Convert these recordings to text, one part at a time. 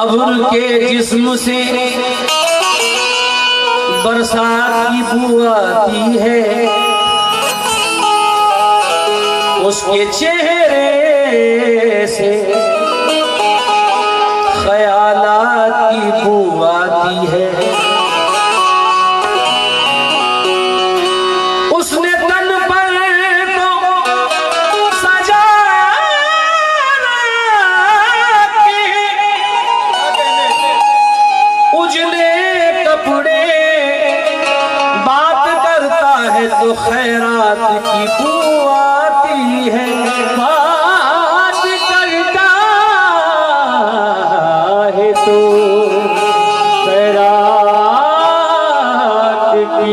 अब्र के जिस्म से बरसात की बू आती है। उसके चेहरे से ख्यालात की बू आती है।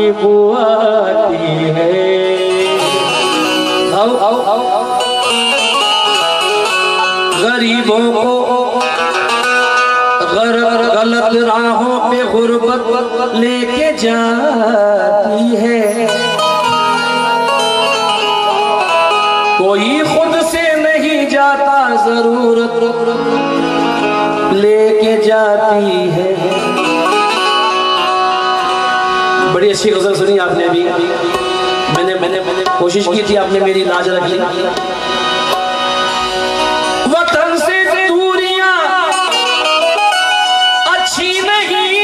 की बू आती है आओ आओ आओ। गरीबों को गर, गलत राहों पे गुर्बत लेके जाती है। कोई खुद से नहीं जाता ज़रूरत लेके जाती है। बड़ी अच्छी गज़ल सुनी आपने अभी मैंने मैंने मैंने कोशिश की थी आपने मेरी लाज रख ली। वतन से दूरियाँ अच्छी नहीं।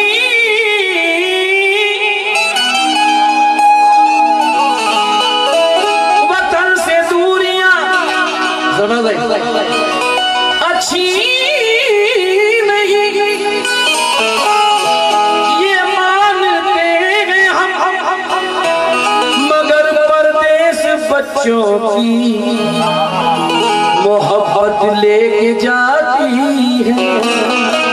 वतन से दूरियाँ अच्छी बच्चों की मोहब्बत लेके जाती है।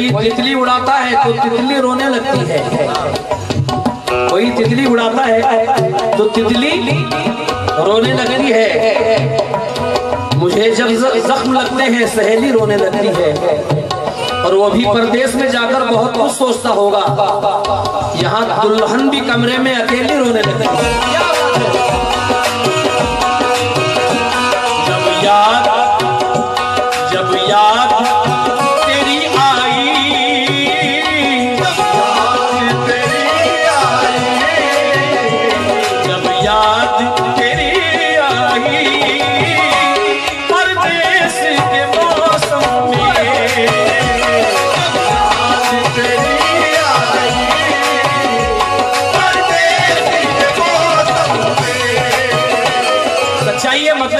कोई तितली उड़ाता है तो तितली रोने लगती है। कोई तितली उड़ाता है तो तितली रोने लगती है। मुझे जब जख्म लगते हैं, सहेली रोने लगती है। और वो भी परदेश में जाकर बहुत कुछ सोचता होगा। यहाँ दुल्हन भी कमरे में अकेली रोने लगती है। जब याद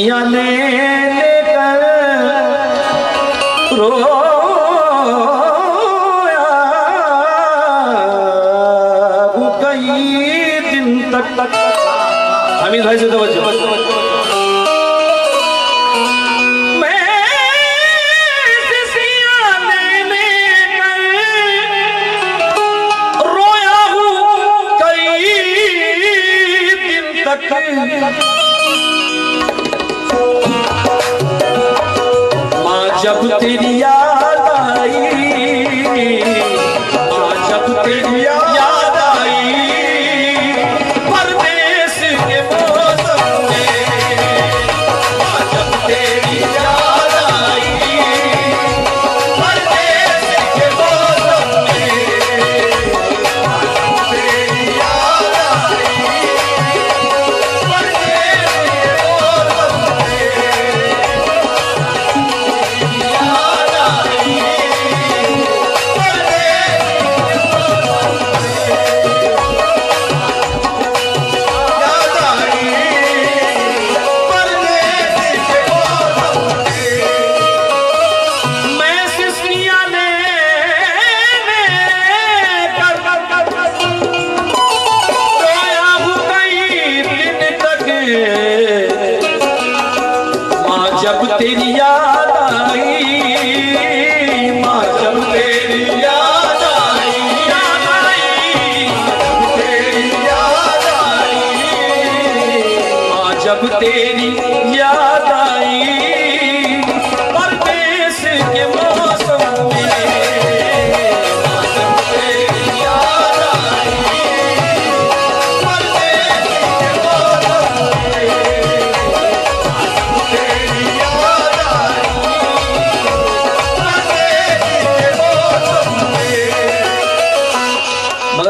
মিয়ালে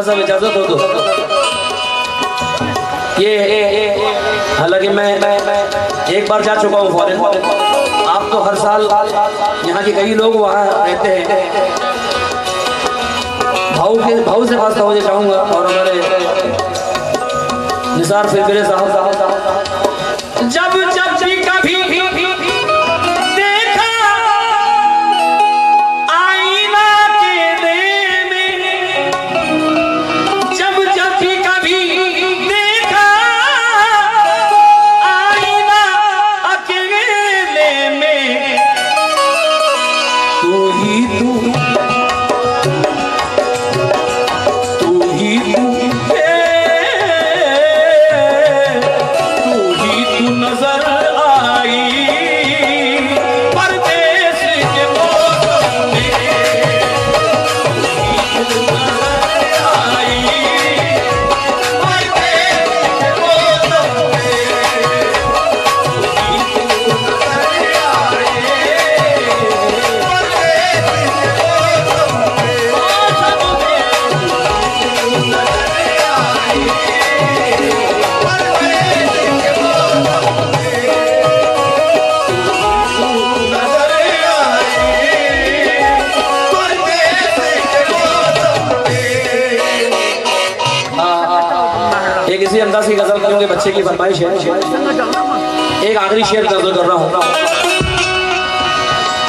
मुफ्ती सा इजाज़त हो तो। ये हालाँकि मैं एक बार जा चुका हूँ फॉरन। आप तो हर साल यहाँ के कई लोग वहाँ रहते हैं। भाव के भाव से वास्ता हो चाहूँगा और हमारे निसार फिर साहब साहब साहब। जब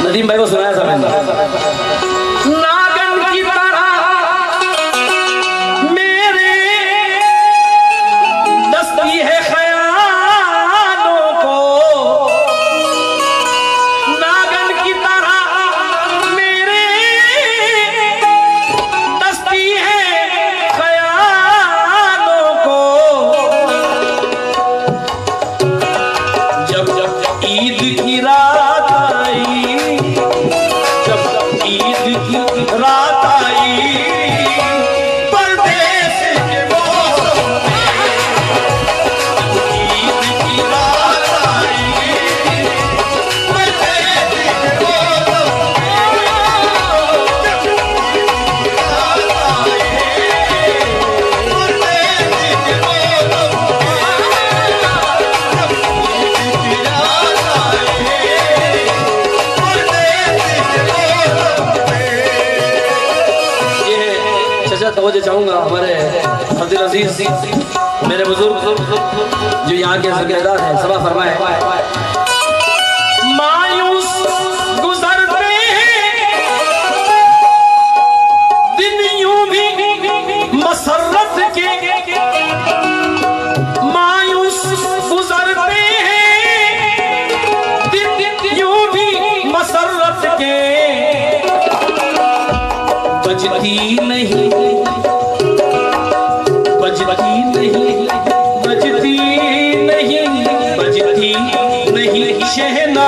नदीम भाई को सुनाया था मैंने। नागन की मेरे बुज़ुर्ग जो यहाँ के जिम्मेदार हैं सभा फरमाए।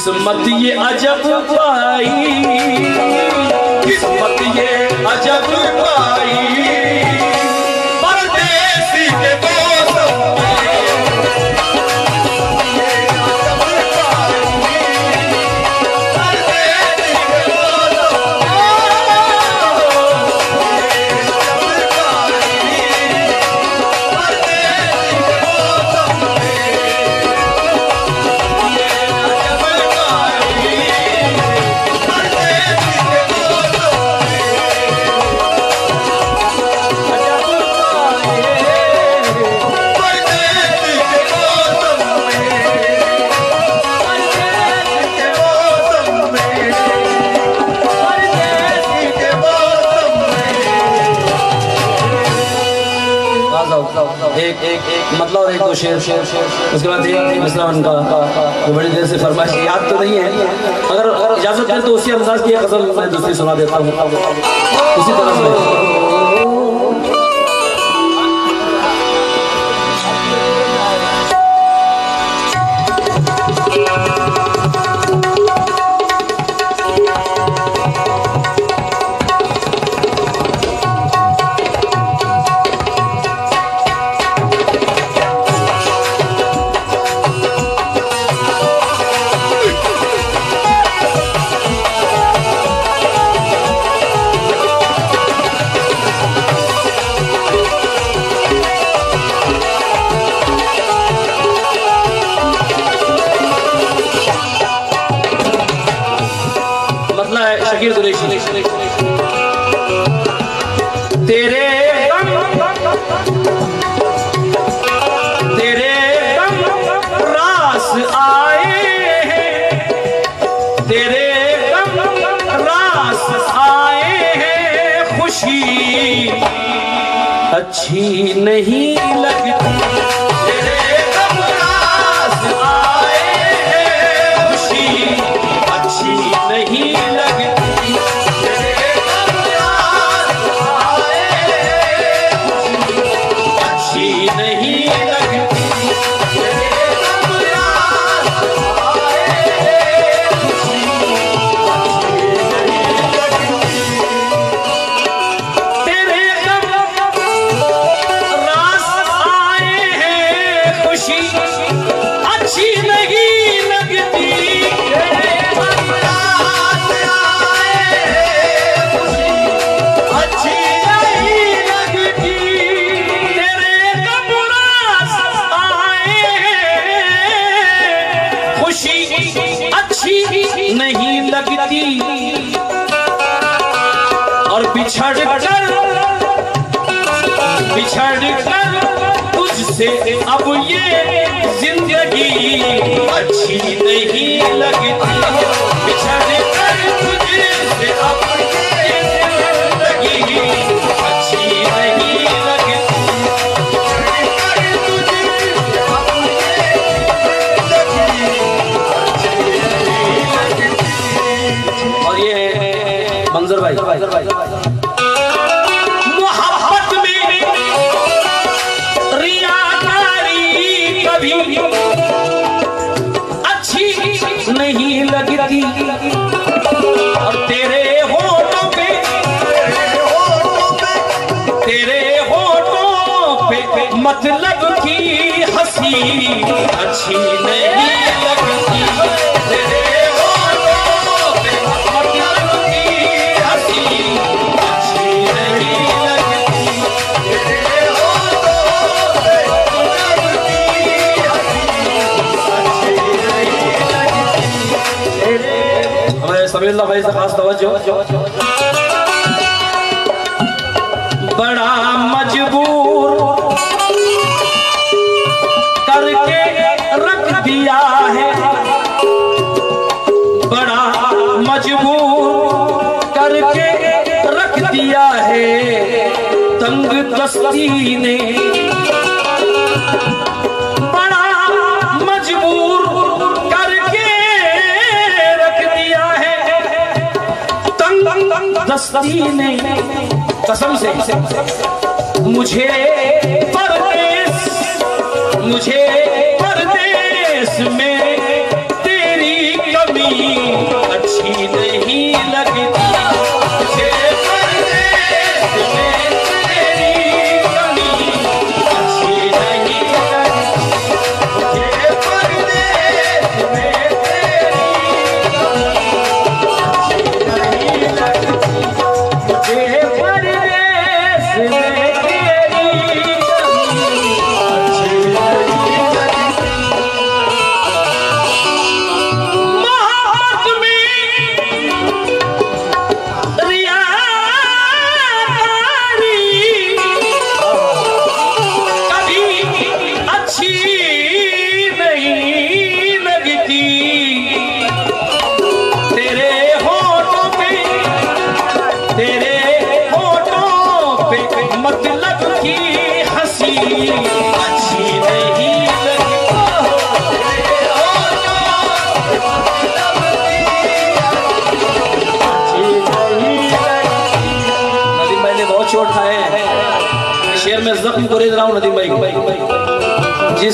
किस्मत ये अजब पाई किस्मत ये अजब पाई। इसी तरह से अच्छी नहीं। अच्छी नहीं लगती। लगी। अब तेरे होठों पे तेरे होठों पे मतलब की हँसी अच्छी नहीं लगी। सुनना भाई से खास तवज्जो बड़ा मजबूर करके रख दिया है। बड़ा मजबूर करके रख दिया है। तंग दस्ती ने दस्ती नहीं कसम से। मुझे परदेश मुझे परदेश में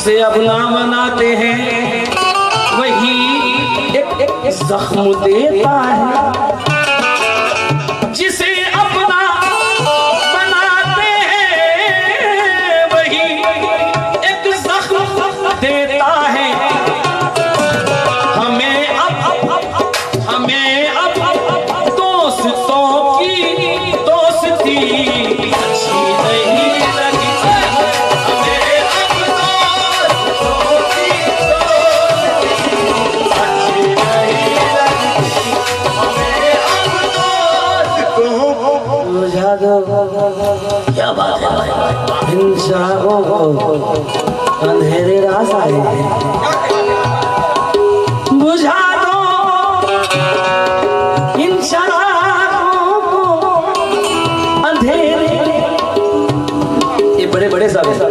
जिसे अब ना मनाते हैं। वही एक, एक जख्म देता है। ये बड़े बड़े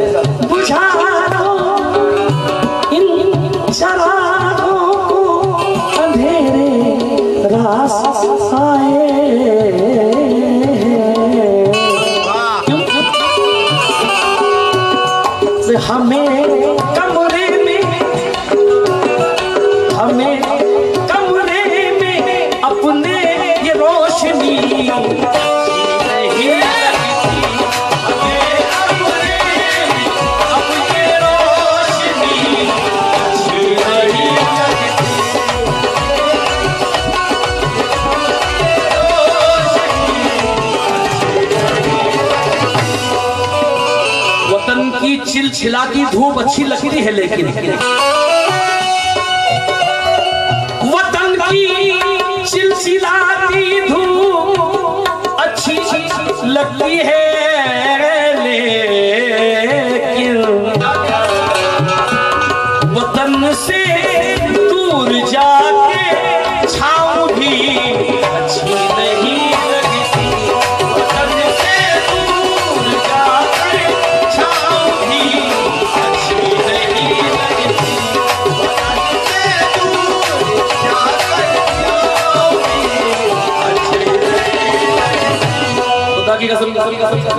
की चिलचिलाती धूप अच्छी लगती है लेकिन।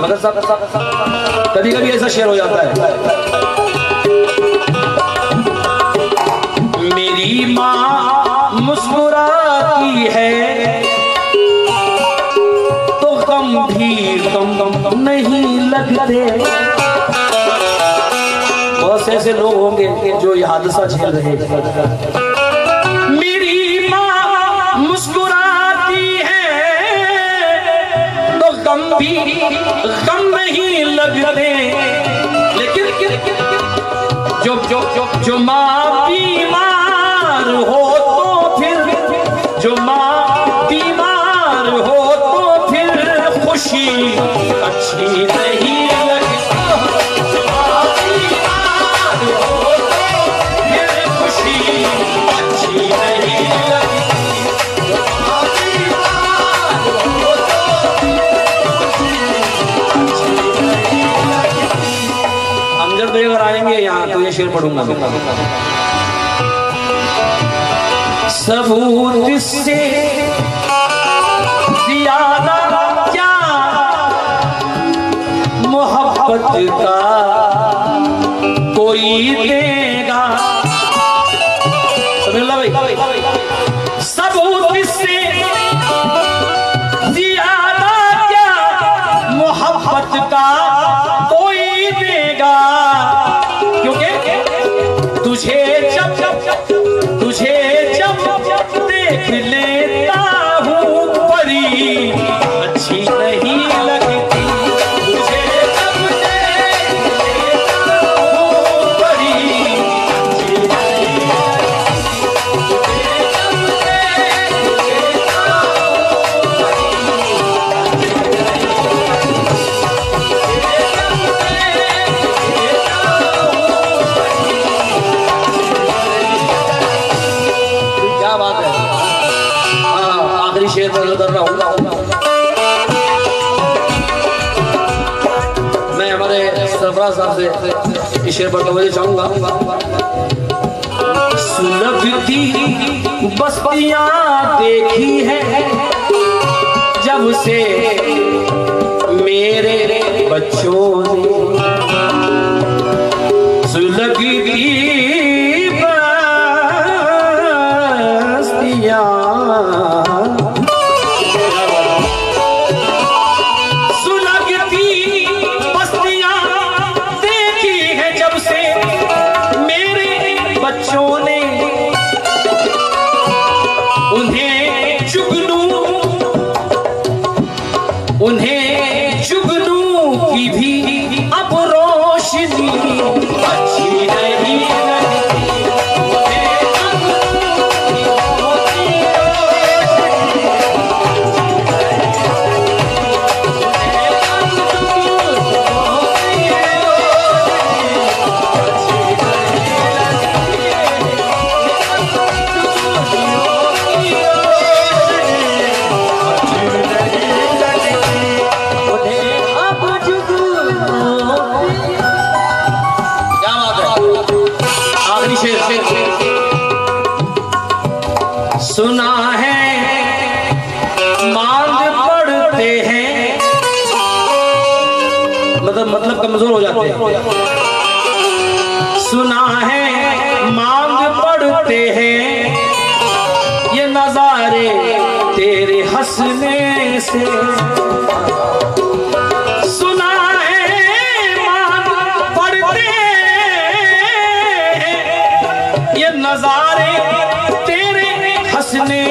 मगर साहब कभी कभी ऐसा शेयर हो जाता है। मेरी माँ मुस्कुराती है तो कम भी गम गम नहीं लगते। बहुत से ऐसे लोग होंगे जो ये हादसा झेल रहे हैं। मेरी माँ मुस्कुराती गम नहीं लगते। लेकिन बीमार हो फिर जो माँ बीमार हो फिर खुशी अच्छी नहीं लगती शेर पढ़ूँगा सबूत से ज़्यादा क्या? मोहब्बत का कोई देगा? जाऊँगा इस शेर पर तवज्जो चाहूँगा सुलभती बस्तियाँ देखी है, जब से मेरे बच्चों ने सुलगी से मेरे बच्चों मतलब कमज़ोर हो जाते हैं। सुना है, मांग पड़ते हैं। ये नजारे तेरे हंसने से। सुना है हैं। ये नजारे तेरे हंसने